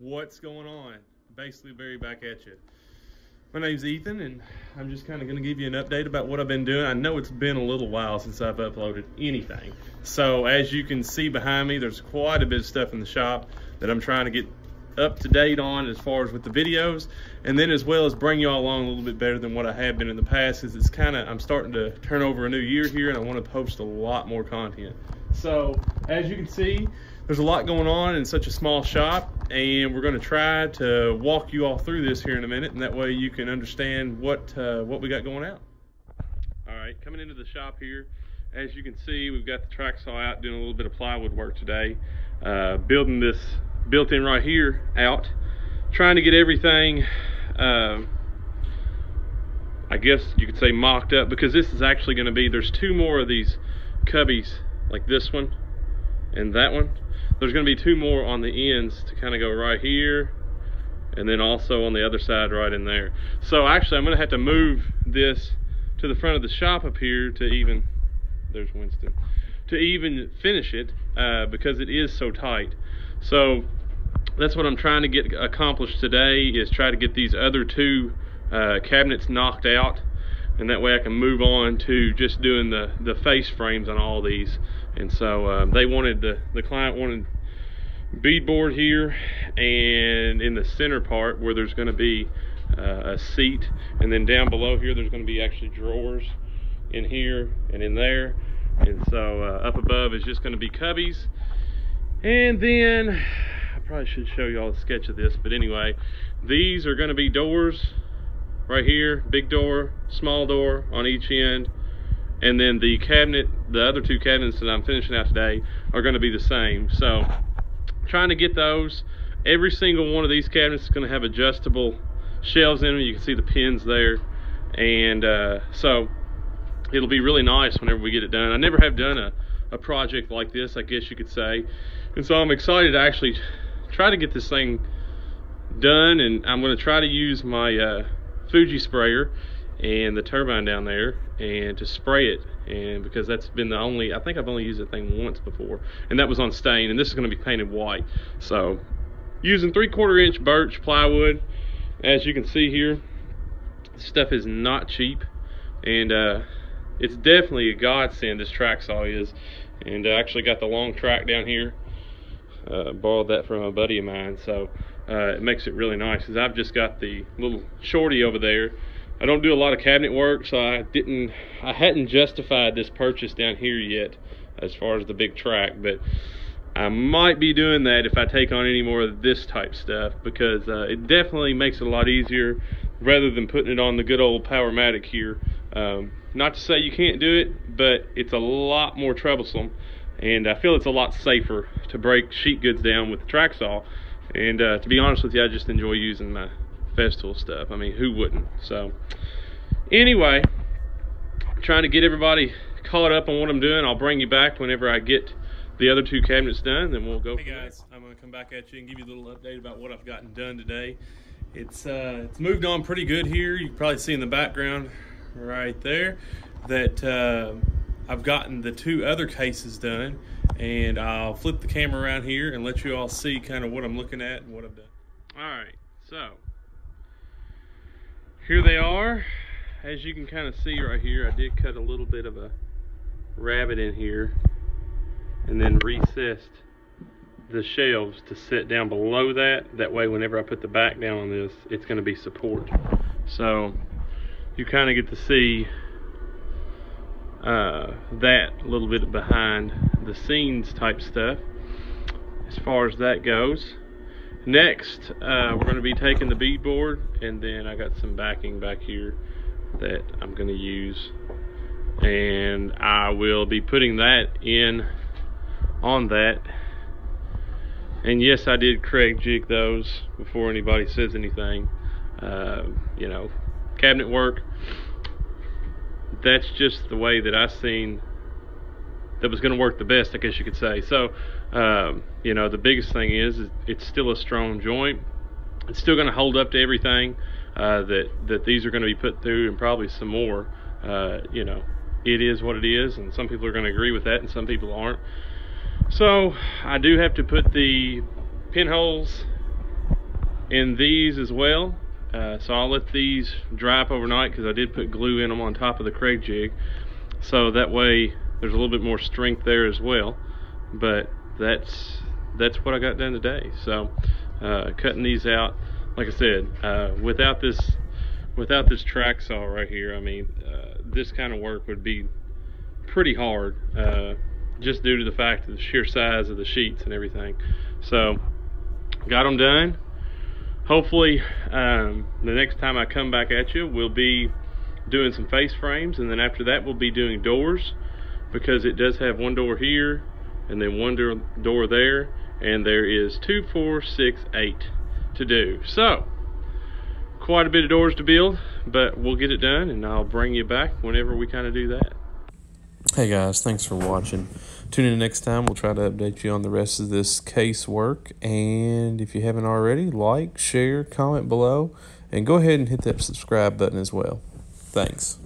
What's going on? Basically, Berry back at you. My name's Ethan, and I'm just kind of going to give you an update about what I've been doing. I know it's been a little while since I've uploaded anything. So as you can see behind me, there's quite a bit of stuff in the shop that I'm trying to get up to date on as far as with the videos and then as well as bring y'all along a little bit better than what I have been in the past because it's kind of I'm starting to turn over a new year here and I want to post a lot more content so as you can see there's a lot going on in such a small shop and we're going to try to walk you all through this here in a minute and that way you can understand what uh, what we got going out. All right coming into the shop here as you can see we've got the track saw out doing a little bit of plywood work today. Uh, building this built in right here out trying to get everything uh, I guess you could say mocked up because this is actually going to be there's two more of these cubbies like this one and that one. There's going to be two more on the ends to kind of go right here and then also on the other side right in there. So actually I'm going to have to move this to the front of the shop up here to even there's Winston to even finish it uh, because it is so tight. So that's what I'm trying to get accomplished today is try to get these other two uh, cabinets knocked out and that way I can move on to just doing the the face frames on all these. And so uh, they wanted the the client wanted beadboard here and in the center part where there's going to be uh, a seat. And then down below here there's going to be actually drawers in here and in there. And so uh, up above is just going to be cubbies. And then I probably should show you all a sketch of this, but anyway, these are gonna be doors right here, big door, small door on each end, and then the cabinet, the other two cabinets that I'm finishing out today are gonna be the same. So, trying to get those. Every single one of these cabinets is gonna have adjustable shelves in them. You can see the pins there. And uh, so, it'll be really nice whenever we get it done. I never have done a, a project like this, I guess you could say. And so I'm excited to actually try to get this thing done and I'm going to try to use my uh, Fuji sprayer and the turbine down there and to spray it. And because that's been the only I think I've only used that thing once before. And that was on stain and this is going to be painted white. So using three quarter inch birch plywood as you can see here stuff is not cheap. And uh, it's definitely a godsend this track saw is. And I actually got the long track down here. Uh, borrowed that from a buddy of mine. So uh, it makes it really nice because I've just got the little shorty over there I don't do a lot of cabinet work so I didn't I hadn't justified this purchase down here yet as far as the big track but I might be doing that if I take on any more of this type stuff because uh, it definitely makes it a lot easier rather than putting it on the good old Powermatic here. Um, not to say you can't do it, but it's a lot more troublesome and I feel it's a lot safer to break sheet goods down with the track saw and uh, to be honest with you I just enjoy using my Festool stuff. I mean who wouldn't? So anyway trying to get everybody caught up on what I'm doing. I'll bring you back whenever I get the other two cabinets done then we'll go hey guys. I'm gonna come back at you and give you a little update about what I've gotten done today. It's uh, it's moved on pretty good here. You can probably see in the background right there that uh, I've gotten the two other cases done and I'll flip the camera around here and let you all see kind of what I'm looking at and what I've done. All right, so here they are. As you can kind of see right here, I did cut a little bit of a rabbet in here and then recessed the shelves to sit down below that. That way, whenever I put the back down on this, it's going to be support. So you kind of get to see uh, that a little bit behind the scenes type stuff as far as that goes. Next, uh, we're going to be taking the beadboard and then I got some backing back here that I'm going to use. And I will be putting that in on that. And yes I did Kreg jig those before anybody says anything. Uh, you know cabinet work that's just the way that I seen that was going to work the best, I guess you could say. So, um, you know, the biggest thing is, it's still a strong joint. It's still going to hold up to everything uh, that that these are going to be put through, and probably some more. Uh, you know, it is what it is, and some people are going to agree with that, and some people aren't. So, I do have to put the pinholes in these as well. Uh, so I'll let these dry up overnight because I did put glue in them on top of the Kreg jig. So that way there's a little bit more strength there as well. But that's that's what I got done today. So uh, cutting these out, like I said, uh, without this without this track saw right here, I mean, uh, this kind of work would be pretty hard uh, just due to the fact of the sheer size of the sheets and everything. So got them done. Hopefully um, the next time I come back at you, we'll be doing some face frames and then after that we'll be doing doors because it does have one door here and then one door, door there and there is two, four, six, eight to do. So quite a bit of doors to build, but we'll get it done and I'll bring you back whenever we kind of do that. Hey guys, thanks for watching. Tune in next time. We'll try to update you on the rest of this case work. And if you haven't already, like, share, comment below, and go ahead and hit that subscribe button as well. Thanks.